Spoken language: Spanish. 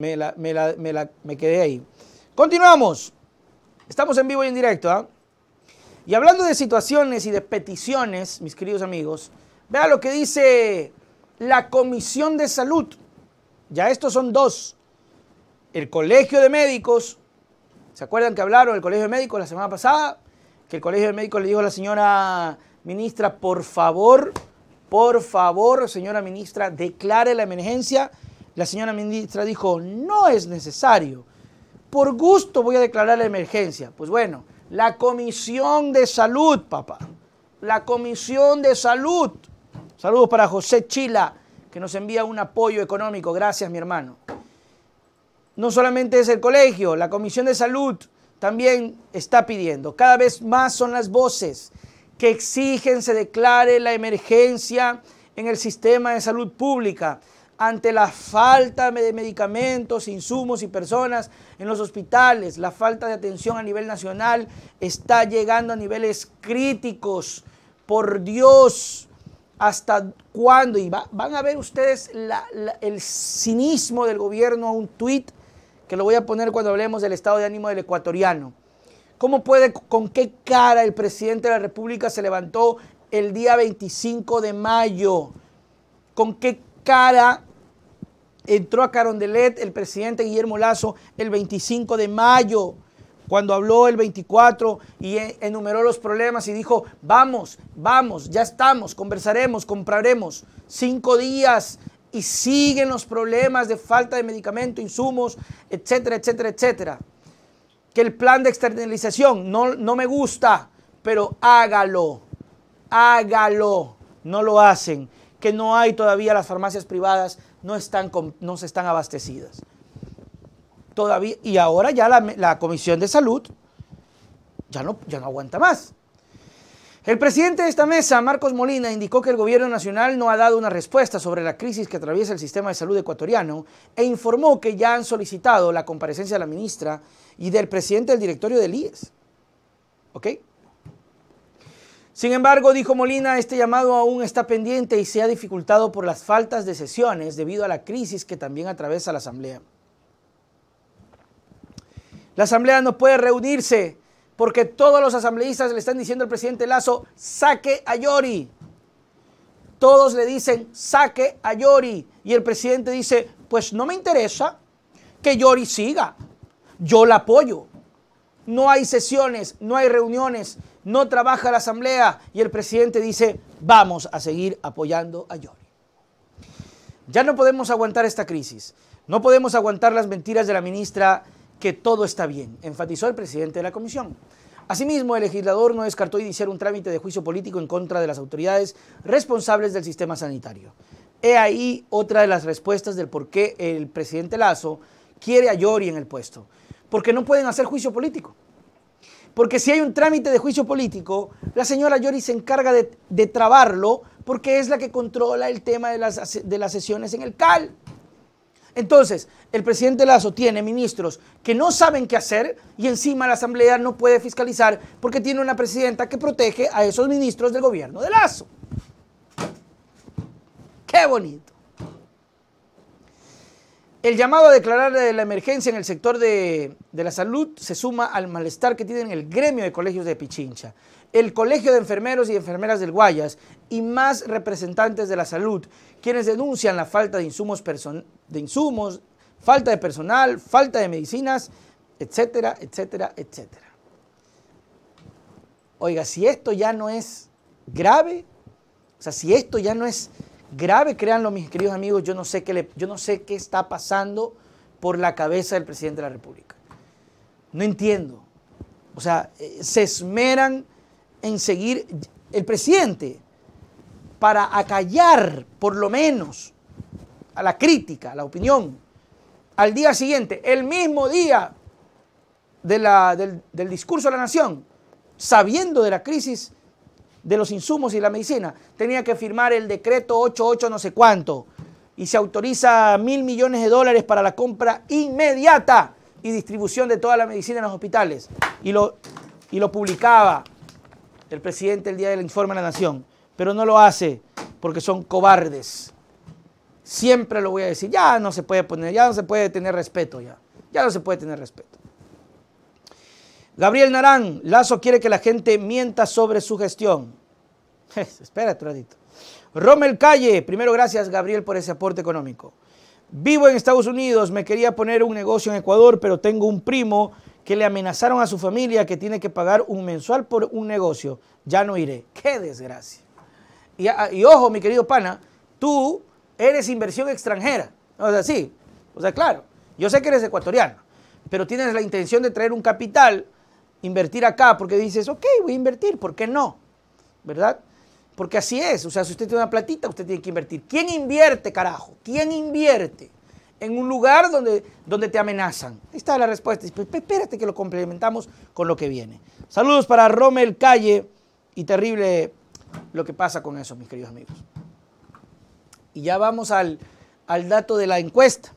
me, la, me, la, me, la, me quedé ahí. Continuamos. Estamos en vivo y en directo. ¿eh? Y hablando de situaciones y de peticiones, mis queridos amigos, vea lo que dice la Comisión de Salud. Ya estos son dos. El Colegio de Médicos. ¿Se acuerdan que hablaron del Colegio de Médicos la semana pasada? Que el Colegio de Médicos le dijo a la señora ministra, por favor, por favor, señora ministra, declare la emergencia la señora ministra dijo, no es necesario. Por gusto voy a declarar la emergencia. Pues bueno, la Comisión de Salud, papá. La Comisión de Salud. Saludos para José Chila, que nos envía un apoyo económico. Gracias, mi hermano. No solamente es el colegio, la Comisión de Salud también está pidiendo. Cada vez más son las voces que exigen se declare la emergencia en el sistema de salud pública ante la falta de medicamentos, insumos y personas en los hospitales, la falta de atención a nivel nacional está llegando a niveles críticos. Por Dios, ¿hasta cuándo? Y van a ver ustedes el cinismo del gobierno a un tuit que lo voy a poner cuando hablemos del estado de ánimo del ecuatoriano. ¿Cómo puede, con qué cara el presidente de la República se levantó el día 25 de mayo? ¿Con qué cara entró a Carondelet el presidente Guillermo Lazo el 25 de mayo, cuando habló el 24 y e, enumeró los problemas y dijo, vamos, vamos, ya estamos, conversaremos, compraremos. Cinco días y siguen los problemas de falta de medicamento, insumos, etcétera, etcétera, etcétera. Que el plan de externalización no, no me gusta, pero hágalo, hágalo. No lo hacen que no hay todavía las farmacias privadas, no, están, no se están abastecidas. Todavía, y ahora ya la, Comisión de Salud ya no, ya no aguanta más. El presidente de esta mesa, Marcos Molina, indicó que el gobierno nacional no ha dado una respuesta sobre la crisis que atraviesa el sistema de salud ecuatoriano e informó que ya han solicitado la comparecencia de la ministra y del presidente del directorio del IES. ¿Ok? Sin embargo, dijo Molina, este llamado aún está pendiente y se ha dificultado por las faltas de sesiones debido a la crisis que también atraviesa la Asamblea. La Asamblea no puede reunirse porque todos los asambleístas le están diciendo al presidente Lazo, saque a Yori. Todos le dicen, saque a Yori. Y el presidente dice, pues no me interesa que Yori siga. Yo la apoyo. No hay sesiones, no hay reuniones, no trabaja la asamblea y el presidente dice, vamos a seguir apoyando a Yori. Ya no podemos aguantar esta crisis, no podemos aguantar las mentiras de la ministra que todo está bien, enfatizó el presidente de la comisión. Asimismo, el legislador no descartó iniciar un trámite de juicio político en contra de las autoridades responsables del sistema sanitario. He ahí otra de las respuestas del por qué el presidente Lazo quiere a Yori en el puesto. Porque no pueden hacer juicio político. Porque si hay un trámite de juicio político, la señora Yori se encarga de, trabarlo porque es la que controla el tema de las, de las sesiones en el CAL. Entonces, el presidente Lazo tiene ministros que no saben qué hacer y encima la Asamblea no puede fiscalizar porque tiene una presidenta que protege a esos ministros del gobierno de Lazo. Qué bonito. El llamado a declarar la emergencia en el sector de, la salud se suma al malestar que tienen el gremio de colegios de Pichincha, el Colegio de Enfermeros y Enfermeras del Guayas y más representantes de la salud, quienes denuncian la falta de insumos, de insumos, falta de personal, falta de medicinas, etcétera, etcétera, etcétera. Oiga, si esto ya no es grave, o sea, si esto ya no es grave, créanlo mis queridos amigos, yo no sé qué, le, yo no sé qué está pasando por la cabeza del presidente de la República. No entiendo. O sea, eh, se esmeran en seguir el presidente para acallar por lo menos a la crítica, a la opinión. Al día siguiente, el mismo día del, del discurso de la nación, sabiendo de la crisis de los insumos y la medicina, tenía que firmar el decreto 88 no sé cuánto y se autoriza mil millones de dólares para la compra inmediata y distribución de toda la medicina en los hospitales. Y lo, y lo publicaba el presidente el día del informe a la Nación, pero no lo hace porque son cobardes. siempre lo voy a decir, ya no se puede poner, ya no se puede tener respeto ya, ya no se puede tener respeto. Gabriel Narán, Lazo quiere que la gente mienta sobre su gestión. Espérate un ratito. Rommel Calle, primero gracias Gabriel por ese aporte económico. Vivo en Estados Unidos, me quería poner un negocio en Ecuador, pero tengo un primo que le amenazaron a su familia que tiene que pagar un mensual por un negocio. Ya no iré. Qué desgracia. Y, y ojo, mi querido pana, tú eres inversión extranjera. O sea, sí. O sea, claro, yo sé que eres ecuatoriano, pero tienes la intención de traer un capital, invertir acá, porque dices, ok, voy a invertir, ¿por qué no? ¿Verdad? Porque así es. O sea, si usted tiene una platita, usted tiene que invertir. ¿Quién invierte, carajo? ¿Quién invierte? En un lugar donde, donde te amenazan. Ahí está la respuesta. Espérate que lo complementamos con lo que viene. Saludos para Rommel Calle y terrible lo que pasa con eso, mis queridos amigos. Y ya vamos al, al dato de la encuesta.